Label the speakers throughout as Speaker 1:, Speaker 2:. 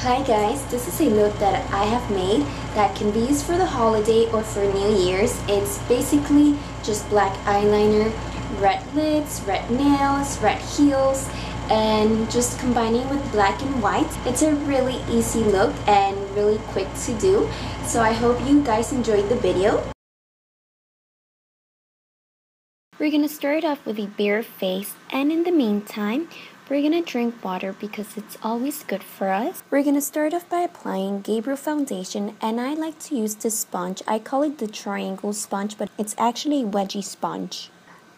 Speaker 1: Hi guys, this is a look that I have made that can be used for the holiday or for New Year's. It's basically just black eyeliner, red lips, red nails, red heels, and just combining with black and white. It's a really easy look and really quick to do. So I hope you guys enjoyed the video. We're gonna start off with a bare face and in the meantime, we're gonna drink water because it's always good for us. We're gonna start off by applying Gabriel foundation and I like to use this sponge. I call it the triangle sponge but it's actually a wedgie sponge.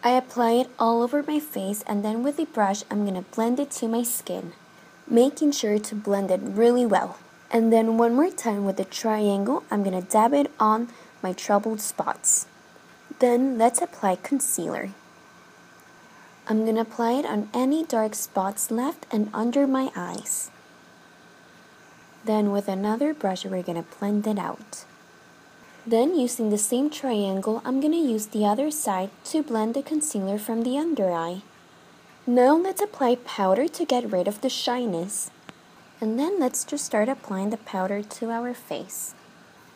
Speaker 1: I apply it all over my face and then with a brush I'm gonna blend it to my skin. Making sure to blend it really well. And then one more time with the triangle I'm gonna dab it on my troubled spots. Then let's apply concealer. I'm gonna apply it on any dark spots left and under my eyes. Then with another brush we're gonna blend it out. Then using the same triangle, I'm gonna use the other side to blend the concealer from the under eye. Now let's apply powder to get rid of the shyness. And then let's just start applying the powder to our face.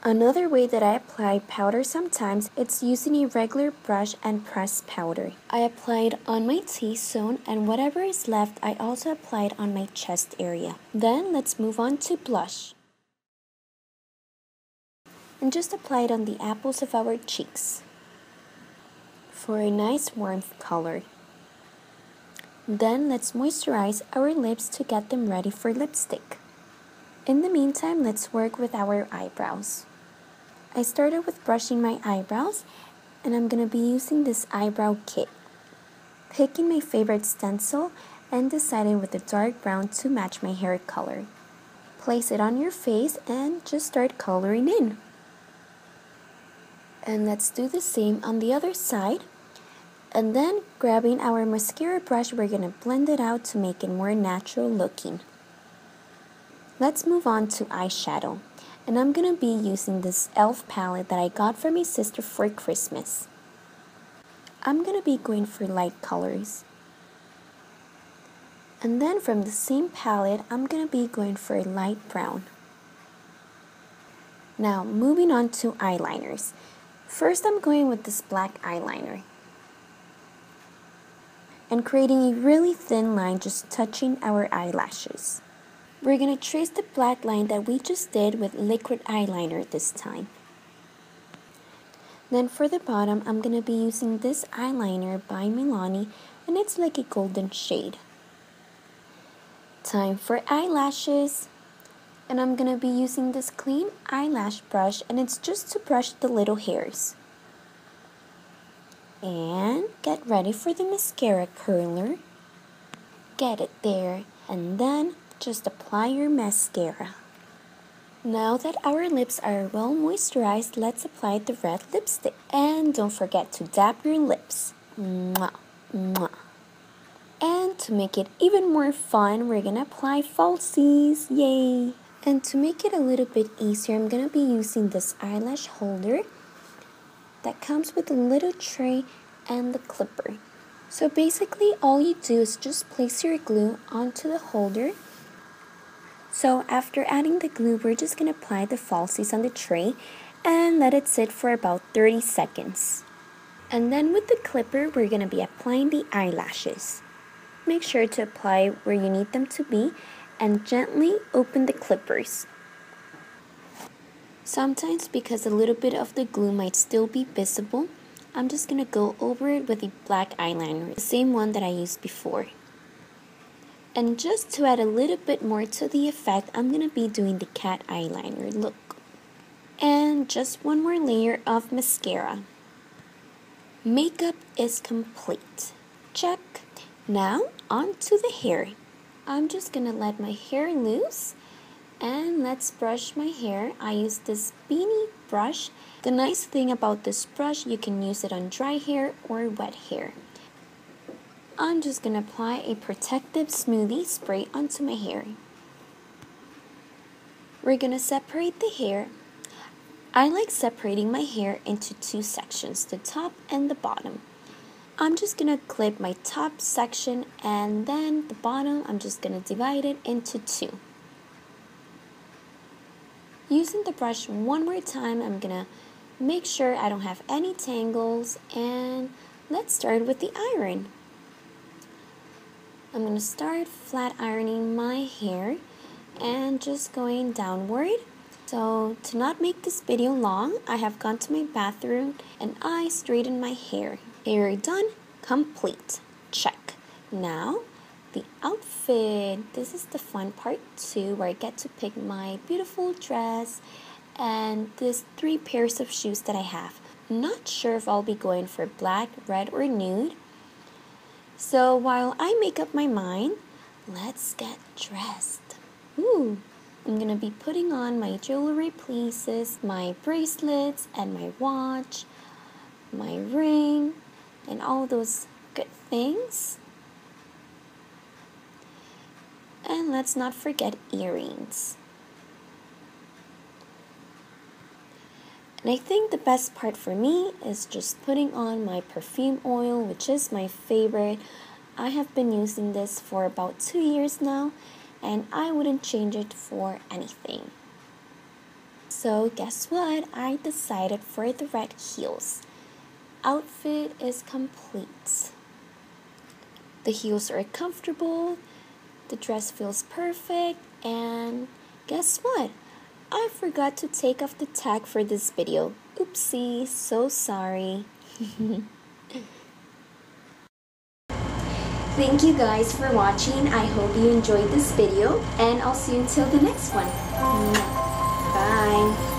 Speaker 1: Another way that I apply powder sometimes it's using a regular brush and press powder. I apply it on my T-zone and whatever is left I also apply it on my chest area. Then let's move on to blush. And just apply it on the apples of our cheeks for a nice warmth color. Then let's moisturize our lips to get them ready for lipstick. In the meantime, let's work with our eyebrows. I started with brushing my eyebrows and I'm going to be using this eyebrow kit. Picking my favorite stencil and deciding with the dark brown to match my hair color. Place it on your face and just start coloring in. And let's do the same on the other side. And then grabbing our mascara brush, we're going to blend it out to make it more natural looking. Let's move on to eyeshadow and I'm gonna be using this e.l.f. palette that I got from my sister for Christmas. I'm gonna be going for light colors. And then from the same palette, I'm gonna be going for a light brown. Now, moving on to eyeliners. First, I'm going with this black eyeliner. And creating a really thin line just touching our eyelashes. We're going to trace the black line that we just did with liquid eyeliner this time. Then for the bottom, I'm going to be using this eyeliner by Milani and it's like a golden shade. Time for eyelashes. And I'm going to be using this clean eyelash brush and it's just to brush the little hairs. And get ready for the mascara curler. Get it there. And then just apply your mascara. Now that our lips are well moisturized, let's apply the red lipstick. And don't forget to dab your lips. Mwah, mwah. And to make it even more fun, we're gonna apply falsies. Yay! And to make it a little bit easier, I'm gonna be using this eyelash holder that comes with a little tray and the clipper. So basically all you do is just place your glue onto the holder so after adding the glue, we're just going to apply the falsies on the tray and let it sit for about 30 seconds. And then with the clipper, we're going to be applying the eyelashes. Make sure to apply where you need them to be and gently open the clippers. Sometimes because a little bit of the glue might still be visible, I'm just going to go over it with a black eyeliner, the same one that I used before. And just to add a little bit more to the effect, I'm going to be doing the cat eyeliner look. And just one more layer of mascara. Makeup is complete. Check. Now onto the hair. I'm just going to let my hair loose and let's brush my hair. I use this beanie brush. The nice thing about this brush, you can use it on dry hair or wet hair. I'm just going to apply a protective smoothie spray onto my hair. We're going to separate the hair. I like separating my hair into two sections, the top and the bottom. I'm just going to clip my top section and then the bottom I'm just going to divide it into two. Using the brush one more time, I'm gonna make sure I don't have any tangles and let's start with the iron. I'm gonna start flat ironing my hair and just going downward. So to not make this video long, I have gone to my bathroom and I straightened my hair. Hair done, complete, check. Now, the outfit. This is the fun part too, where I get to pick my beautiful dress and these three pairs of shoes that I have. Not sure if I'll be going for black, red, or nude. So while I make up my mind, let's get dressed. Ooh, I'm gonna be putting on my jewelry pieces, my bracelets, and my watch, my ring, and all those good things. And let's not forget earrings. And I think the best part for me is just putting on my perfume oil, which is my favorite. I have been using this for about two years now, and I wouldn't change it for anything. So, guess what? I decided for the red heels. Outfit is complete. The heels are comfortable, the dress feels perfect, and guess what? I forgot to take off the tag for this video. Oopsie, so sorry. Thank you guys for watching. I hope you enjoyed this video and I'll see you until the next one. Bye.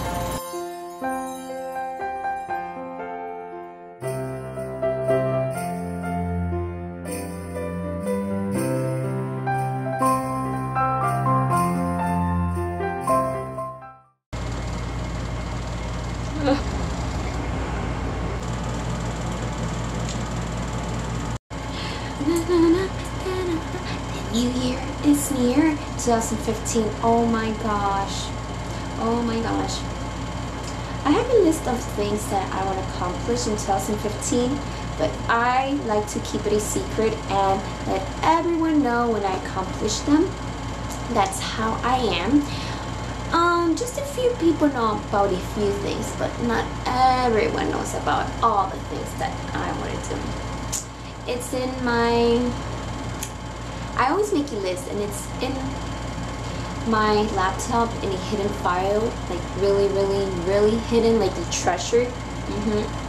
Speaker 1: The new year is near 2015. Oh my gosh. Oh my gosh. I have a list of things that I want to accomplish in 2015, but I like to keep it a secret and let everyone know when I accomplish them. That's how I am. Um, just a few people know about a few things, but not everyone knows about all the things that I want to do. It's in my, I always make a list and it's in my laptop in a hidden file, like really, really, really hidden, like a treasure. Mm -hmm.